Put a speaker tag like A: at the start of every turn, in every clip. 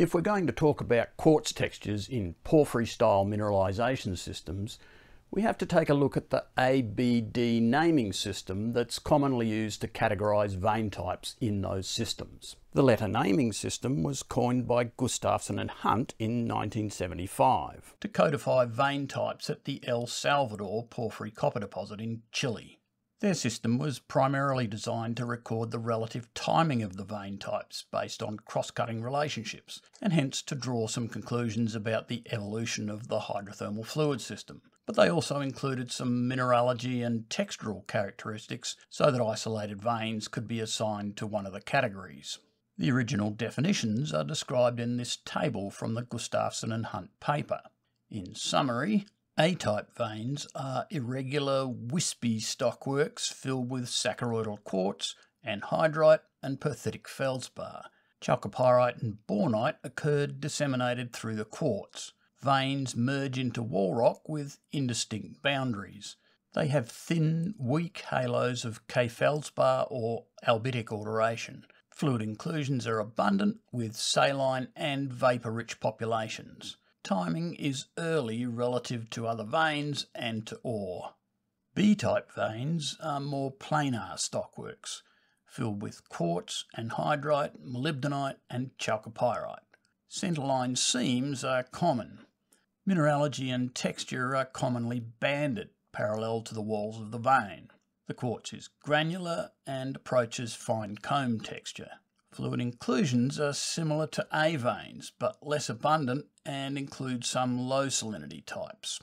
A: If we're going to talk about quartz textures in porphyry style mineralisation systems, we have to take a look at the ABD naming system that's commonly used to categorise vein types in those systems. The letter naming system was coined by Gustafson and Hunt in 1975 to codify vein types at the El Salvador porphyry copper deposit in Chile. Their system was primarily designed to record the relative timing of the vein types based on cross-cutting relationships, and hence to draw some conclusions about the evolution of the hydrothermal fluid system. But they also included some mineralogy and textural characteristics so that isolated veins could be assigned to one of the categories. The original definitions are described in this table from the Gustafson and Hunt paper. In summary, a-type veins are irregular, wispy stockworks filled with saccharoidal quartz, anhydrite and perthitic feldspar. Chalcopyrite and bornite occurred disseminated through the quartz. Veins merge into wall rock with indistinct boundaries. They have thin, weak halos of K-feldspar or albitic alteration. Fluid inclusions are abundant with saline and vapour-rich populations. Timing is early relative to other veins and to ore. B-type veins are more planar stockworks, filled with quartz, anhydrite, molybdenite and chalcopyrite. Centerline seams are common. Mineralogy and texture are commonly banded parallel to the walls of the vein. The quartz is granular and approaches fine comb texture. Fluid inclusions are similar to A veins, but less abundant and include some low salinity types.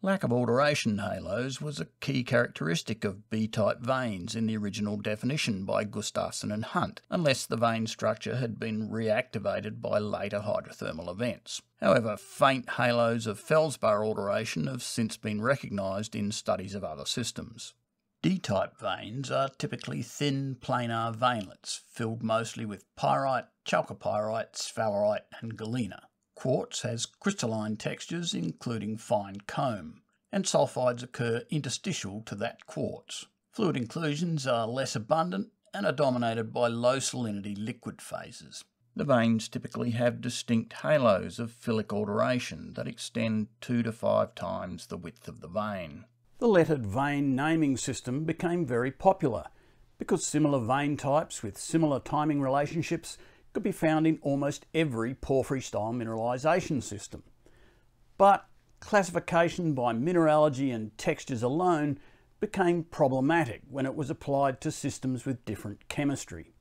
A: Lack of alteration halos was a key characteristic of B-type veins in the original definition by Gustafson and Hunt, unless the vein structure had been reactivated by later hydrothermal events. However, faint halos of feldspar alteration have since been recognised in studies of other systems. D-type veins are typically thin planar veinlets, filled mostly with pyrite, chalcopyrite, sphalerite and galena. Quartz has crystalline textures including fine comb, and sulfides occur interstitial to that quartz. Fluid inclusions are less abundant and are dominated by low salinity liquid phases. The veins typically have distinct halos of phyllic alteration that extend two to five times the width of the vein. The lettered vein naming system became very popular because similar vein types with similar timing relationships could be found in almost every porphyry style mineralisation system. But classification by mineralogy and textures alone became problematic when it was applied to systems with different chemistry.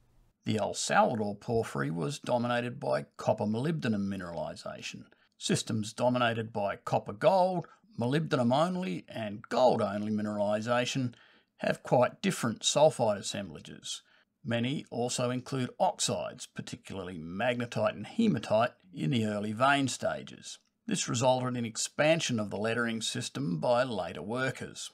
A: The El Salvador porphyry was dominated by copper molybdenum mineralisation. Systems dominated by copper gold molybdenum only and gold only mineralisation have quite different sulfide assemblages. Many also include oxides, particularly magnetite and hematite, in the early vein stages. This resulted in expansion of the lettering system by later workers.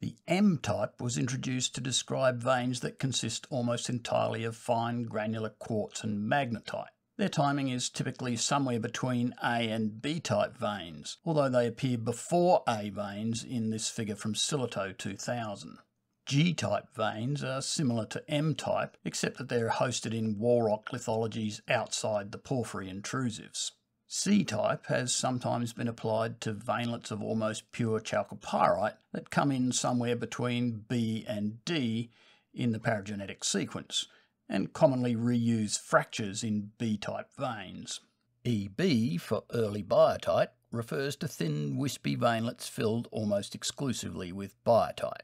A: The M type was introduced to describe veins that consist almost entirely of fine granular quartz and magnetite. Their timing is typically somewhere between A and B type veins, although they appear before A veins in this figure from Sillitoe 2000. G-type veins are similar to M-type, except that they're hosted in wall rock lithologies outside the porphyry intrusives. C-type has sometimes been applied to veinlets of almost pure chalcopyrite that come in somewhere between B and D in the paragenetic sequence, and commonly reuse fractures in B-type veins. EB for early biotite refers to thin wispy veinlets filled almost exclusively with biotite.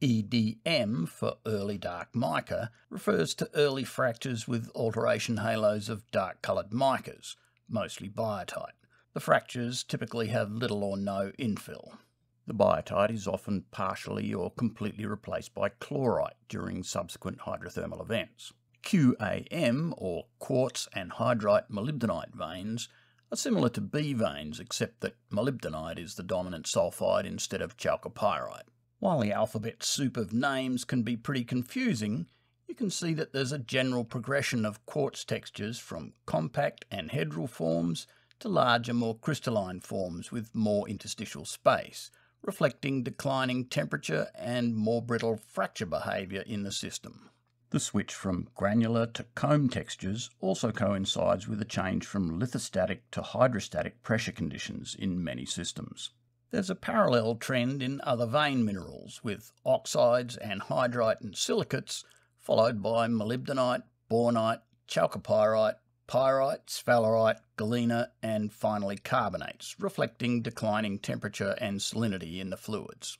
A: EDM for early dark mica refers to early fractures with alteration halos of dark coloured micas, mostly biotite. The fractures typically have little or no infill. The biotite is often partially or completely replaced by chlorite during subsequent hydrothermal events. QAM, or quartz anhydrite molybdenite veins, are similar to B veins except that molybdenite is the dominant sulfide instead of chalcopyrite. While the alphabet soup of names can be pretty confusing, you can see that there's a general progression of quartz textures from compact and anhedral forms to larger, more crystalline forms with more interstitial space, reflecting declining temperature and more brittle fracture behaviour in the system. The switch from granular to comb textures also coincides with a change from lithostatic to hydrostatic pressure conditions in many systems. There's a parallel trend in other vein minerals with oxides, anhydrite and silicates, followed by molybdenite, bornite, chalcopyrite, pyrite, sphalerite, galena and finally carbonates, reflecting declining temperature and salinity in the fluids.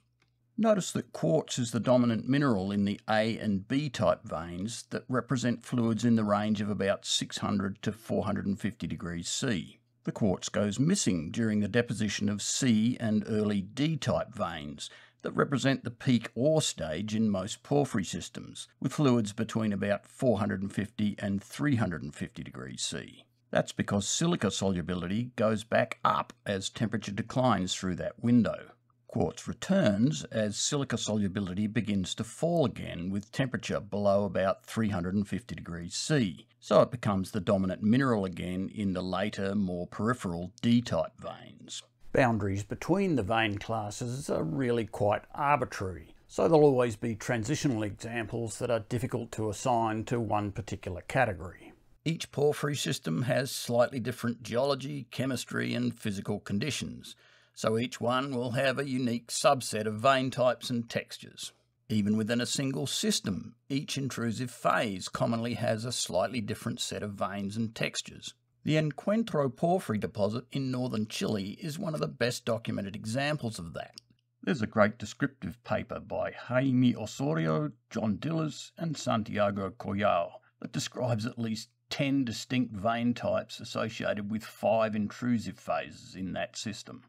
A: Notice that quartz is the dominant mineral in the A and B type veins that represent fluids in the range of about 600 to 450 degrees C. The quartz goes missing during the deposition of C and early D type veins that represent the peak ore stage in most porphyry systems, with fluids between about 450 and 350 degrees C. That's because silica solubility goes back up as temperature declines through that window. Quartz returns as silica solubility begins to fall again with temperature below about 350 degrees C, so it becomes the dominant mineral again in the later, more peripheral D-type veins. Boundaries between the vein classes are really quite arbitrary, so there'll always be transitional examples that are difficult to assign to one particular category. Each porphyry system has slightly different geology, chemistry and physical conditions, so each one will have a unique subset of vein types and textures. Even within a single system, each intrusive phase commonly has a slightly different set of veins and textures. The Encuentro porphyry deposit in northern Chile is one of the best documented examples of that. There's a great descriptive paper by Jaime Osorio, John Dilles, and Santiago Collao that describes at least 10 distinct vein types associated with five intrusive phases in that system.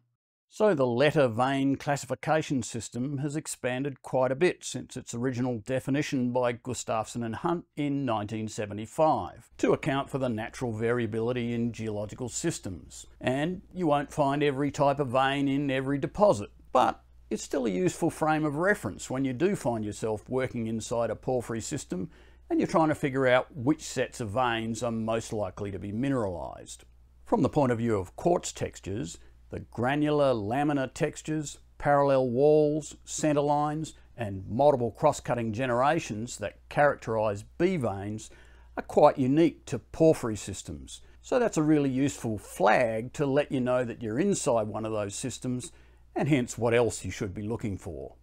A: So the letter vein classification system has expanded quite a bit since its original definition by Gustafson and Hunt in 1975 to account for the natural variability in geological systems. And you won't find every type of vein in every deposit, but it's still a useful frame of reference when you do find yourself working inside a porphyry system and you're trying to figure out which sets of veins are most likely to be mineralized. From the point of view of quartz textures, the granular laminar textures, parallel walls, centre lines, and multiple cross-cutting generations that characterise B veins are quite unique to porphyry systems. So that's a really useful flag to let you know that you're inside one of those systems and hence what else you should be looking for.